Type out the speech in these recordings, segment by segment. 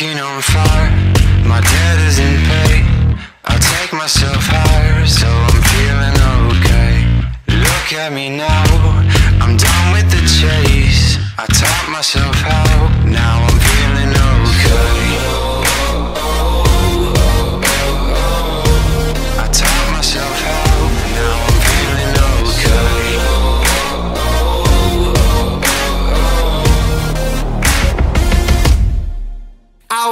walking on fire. My debt is in pay. I take myself higher So I'm feeling okay. Look at me now. I'm done with the chase. I taught myself how. Now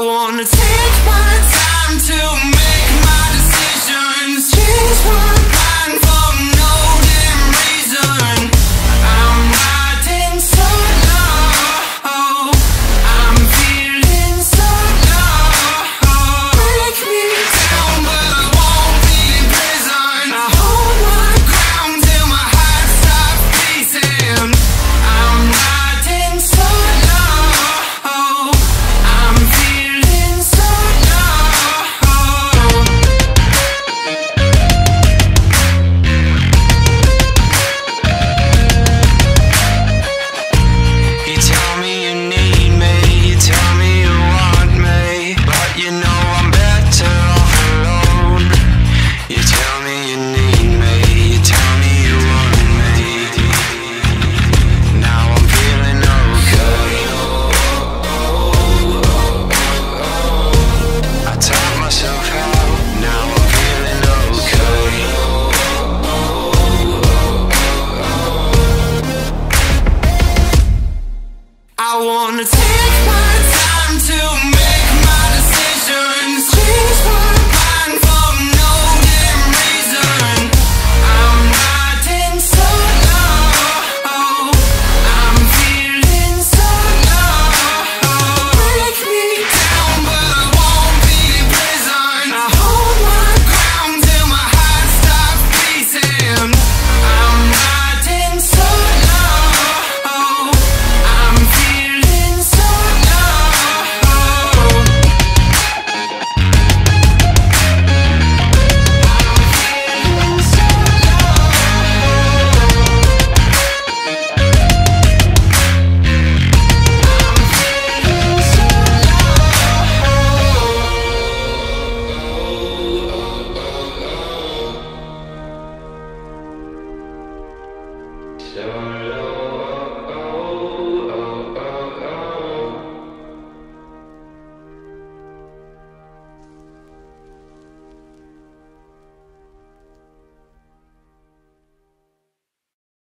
wanna take my time to make my decisions. Change my. Lord.